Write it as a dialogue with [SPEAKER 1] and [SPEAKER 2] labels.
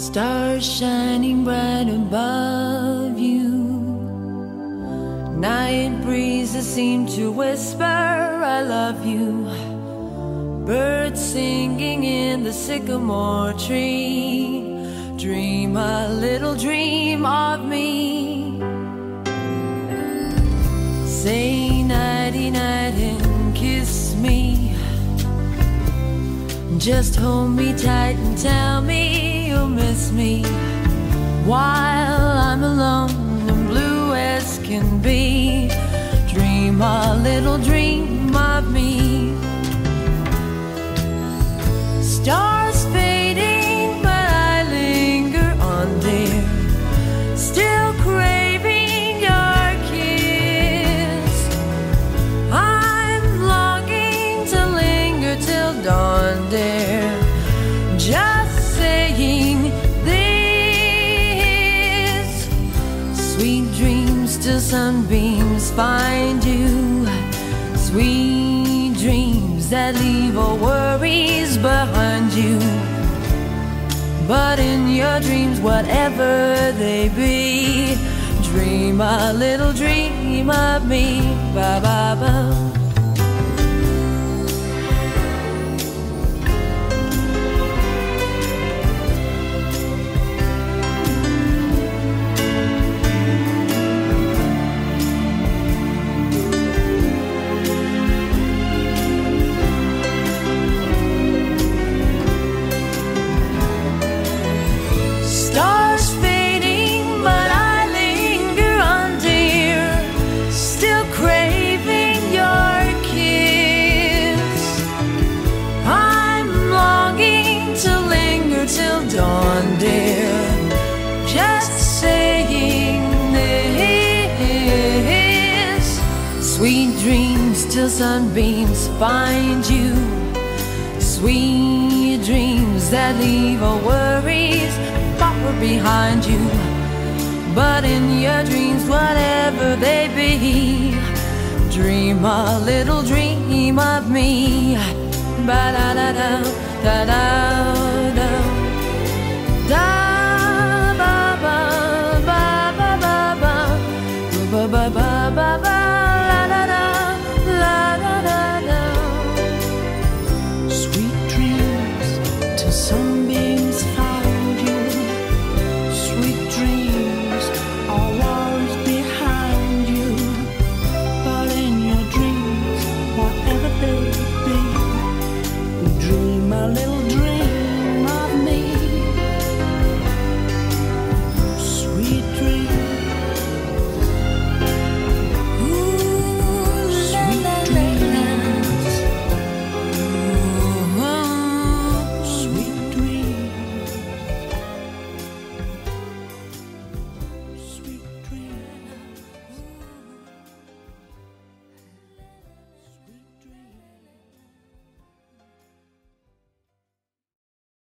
[SPEAKER 1] Stars shining bright above you. Night breezes seem to whisper, I love you. Birds singing in the sycamore tree. Dream a little dream of me. Say nighty night and kiss me. Just hold me tight and tell me you'll miss me while I'm alone and blue as can be. Dream a little dream of me. Stars till sunbeams find you. Sweet dreams that leave all worries behind you. But in your dreams, whatever they be, dream a little dream of me. Ba ba ba. till sunbeams find you. Sweet dreams that leave all worries far behind you. But in your dreams, whatever they be, dream a little dream of me. Ba da da da da da da. ba ba ba ba ba ba ba ba ba ba ba.
[SPEAKER 2] Some.